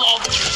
love